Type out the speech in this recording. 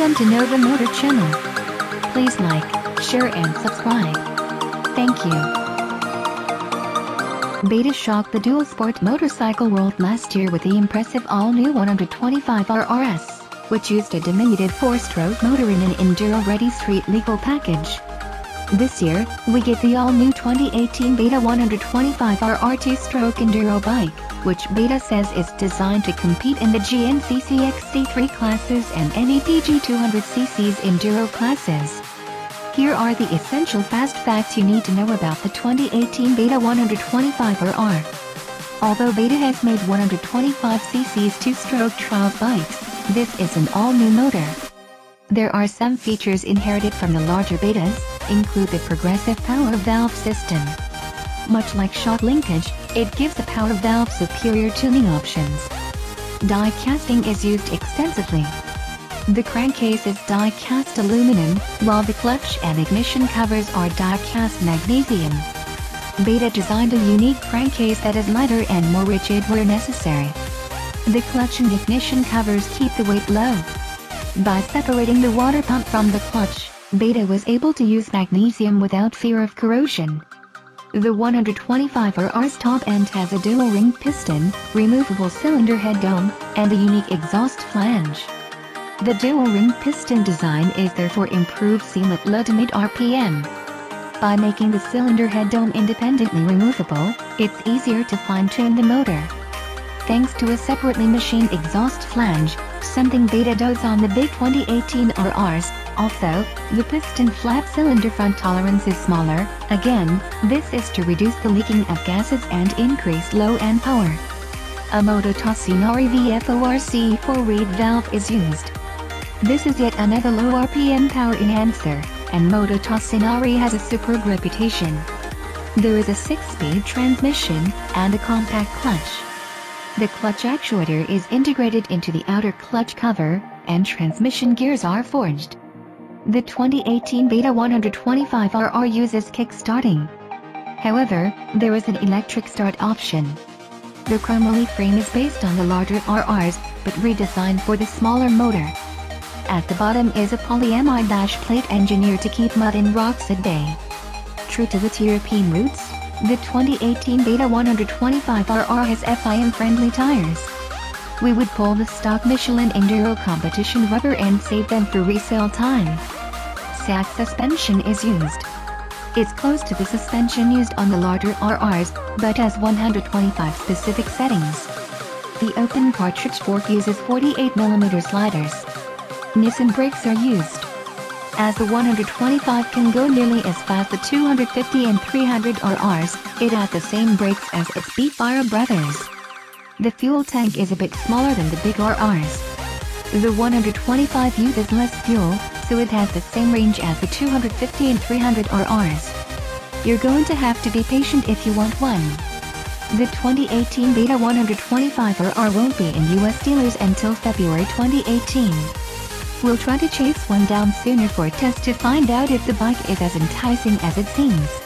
to NOVA Motor channel. Please like, share and subscribe. Thank you. Beta shocked the dual sport motorcycle world last year with the impressive all-new 125 RRS, which used a diminutive 4-stroke motor in an enduro-ready street legal package. This year, we get the all-new 2018 Beta 125R R2-stroke enduro bike, which Beta says is designed to compete in the GNCC XC3 classes and NEPG 200cc's enduro classes. Here are the essential fast facts you need to know about the 2018 Beta 125RR. Although Beta has made 125cc's two-stroke trials bikes, this is an all-new motor. There are some features inherited from the larger Betas, include the progressive power valve system. Much like shock linkage, it gives the power valve superior tuning options. Die casting is used extensively, the crankcase is die-cast aluminum, while the clutch and ignition covers are die-cast magnesium. Beta designed a unique crankcase that is lighter and more rigid where necessary. The clutch and ignition covers keep the weight low. By separating the water pump from the clutch, Beta was able to use magnesium without fear of corrosion. The 125RR's top end has a dual-ring piston, removable cylinder head dome, and a unique exhaust flange. The dual-ring piston design is therefore improved seal at low to mid RPM. By making the cylinder head dome independently removable, it's easier to fine-tune the motor. Thanks to a separately machined exhaust flange, something Beta does on the big 2018 RRs, also, the piston flap cylinder front tolerance is smaller, again, this is to reduce the leaking of gases and increase low-end power. A Moto Tassinari VForce4 reed valve is used. This is yet another low RPM power enhancer, and Moto has a superb reputation. There is a 6-speed transmission, and a compact clutch. The clutch actuator is integrated into the outer clutch cover, and transmission gears are forged. The 2018 Beta 125RR uses kick-starting. However, there is an electric start option. The chromoly frame is based on the larger RRs, but redesigned for the smaller motor. At the bottom is a polyamide dash plate engineered to keep mud and rocks at bay. True to its European roots, the 2018 Beta 125RR has FIM-friendly tires. We would pull the stock Michelin Enduro competition rubber and save them for resale time. Sachs suspension is used. It's close to the suspension used on the larger RRs, but has 125 specific settings. The open cartridge fork uses 48mm sliders. Nissin brakes are used. As the 125 can go nearly as fast as the 250 and 300 RRs, it has the same brakes as its Beefire brothers. The fuel tank is a bit smaller than the big RRs. The 125 uses less fuel, so it has the same range as the 250 and 300 RRs. You're going to have to be patient if you want one. The 2018 Beta 125 RR won't be in US dealers until February 2018. We'll try to chase one down sooner for a test to find out if the bike is as enticing as it seems.